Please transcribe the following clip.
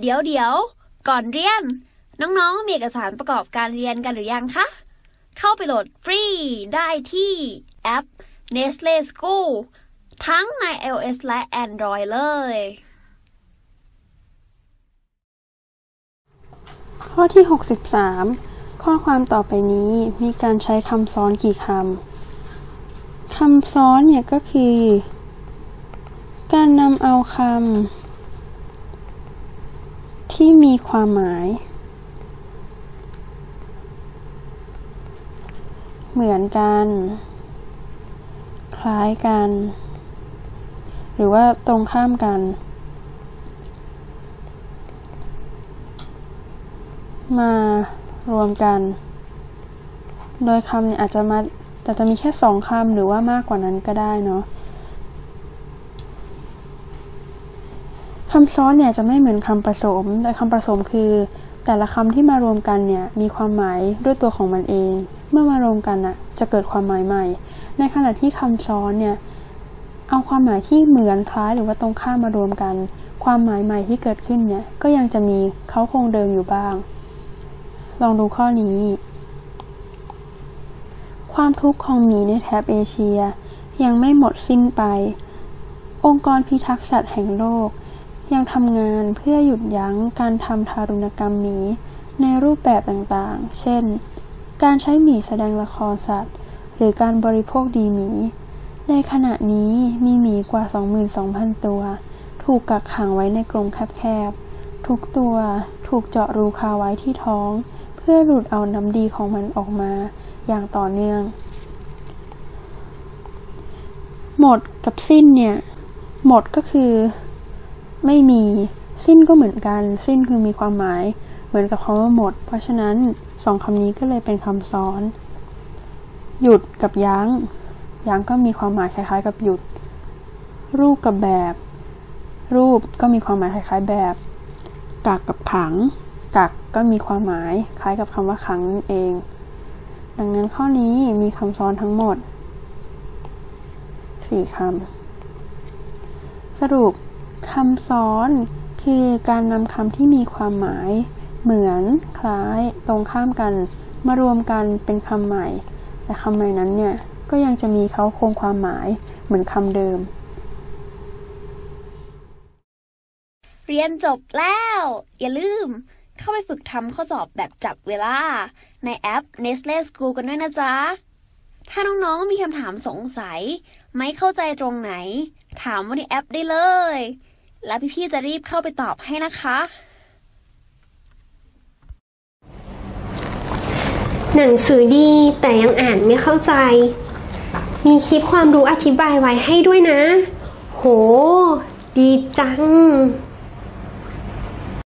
เดี๋ยวเดี๋ยวก่อนเรียน น้องๆ มีเอกสารประกอบการเรียนกันหรือยังคะ เข้าไปโหลดฟรีได้ที่แอป Nestle School ทั้งใน iOS และ Android เลย ข้อที่ 63 ข้อความต่อไปนี้มีการใช้คำซ้อนกี่คำ คำซ้อนเนี่ยก็คือ การนำเอาคำ ที่มีความหมาย เหมือนกัน คล้ายกัน หรือว่าตรงข้ามกัน มารวมกัน โดยคำเนี่ยอาจจะมาแต่จะมีแค่สองคำหรือว่ามากกว่านั้นก็ได้เนาะ คำซ้อนเนี่ยจะไม่เหมือนคำผสมโดยคำผสมคือ แต่ละคำที่มารวมกันเนี่ยมีความหมายด้วยตัวของมันเอง เมื่อมารวมกันอะจะเกิดความหมายใหม่ ในขณะที่คำซ้อนเนี่ยเอาความหมายที่เหมือนคล้ายหรือว่าตรงข้ามมารวมกัน ความหมายใหม่ที่เกิดขึ้นเนี่ยก็ยังจะมีเขาคงเดิมอยู่บ้าง ลองดูข้อนี้ ความทุกข์ของหมีในแถบเอเชีย ยังไม่หมดสิ้นไป องค์กรพิทักษ์สัตว์แห่งโลก ยังทำงานเพื่อหยุดยั้งการทำทารุณกรรมหมีในรูปแบบต่างๆ เช่น การใช้หมีแสดงละครสัตว์ หรือการบริโภคดีหมี ในขณะนี้มีหมีกว่า 22,000 ตัว ถูกกักขังไว้ในกรงแคบๆ ทุกตัวถูกเจาะรูคาไว้ที่ท้อง เพื่อหลุดเอาน้ำดีของมันออกมาอย่างต่อเนื่อง หมดกับสิ้นเนี่ย หมดก็คือ ไม่มี สิ้นก็เหมือนกัน สิ้นคือมีความหมาย เหมือนกับคำว่าหมด เพราะฉะนั้นสองคำนี้ก็เลยเป็นคำซ้อน หยุดกับยัง้ง ยั้งก็มีความหมายคล้ายๆ กับหยุด รูปกับแบบ รูปก็มีความหมายคล้าย ๆ แบบกักกับขัง กักก็มีความหมายคล้ายกับคำว่าขังนั่นเอง ดังนั้นข้อนี้มีคำซ้อนทั้งหมด 4คำสรุป คำซ้อนคือการนำคำที่มีความหมาย เหมือน คล้าย ตรงข้ามกัน มารวมกันเป็นคำใหม่ แต่คำใหม่นั้นเนี่ย ก็ยังจะมีเขาคงความหมายเหมือนคำเดิม เรียนจบแล้ว อย่าลืม เข้าไปฝึกทำข้อสอบแบบจับเวลา ในแอป Nestle School กันด้วยนะจ๊ะ ถ้าน้องๆมีคำถามสงสัย ไม่เข้าใจตรงไหน ถามว่าในแอปได้เลย แล้วพี่ๆจะรีบเข้าไปตอบให้นะคะหนังสือดีแต่ยังอ่านไม่เข้าใจ มีคลิปความรู้อธิบายไว้ให้ด้วยนะ โห ดีจัง